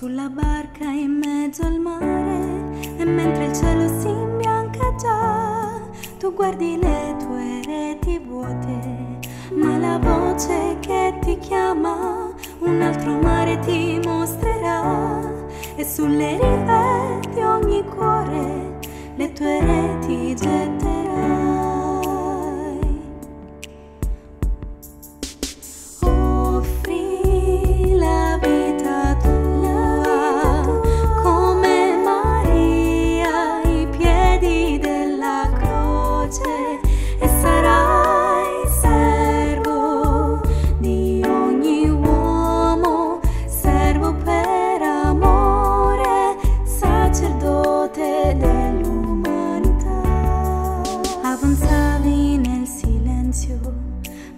sulla barca in mezzo al mare e mentre il cielo si imbianca già, tu guardi le tue reti vuote, ma la voce che ti chiama un altro mare ti mostrerà e sulle rive di ogni cuore le tue reti getterai.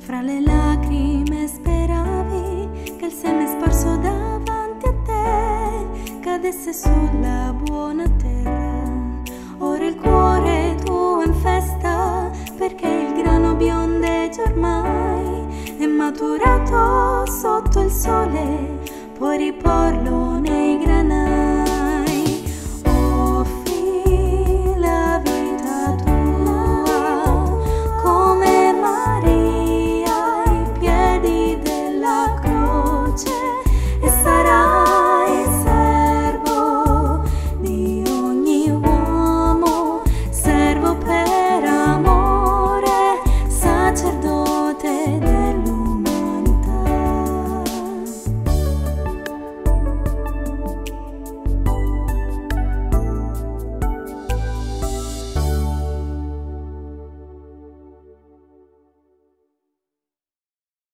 Fra le lacrime speravi che il seme sparso davanti a te cadesse sulla buona terra. Ora il cuore tuo è in festa perché il grano biondeggia ormai è maturato sotto il sole, puoi riporlo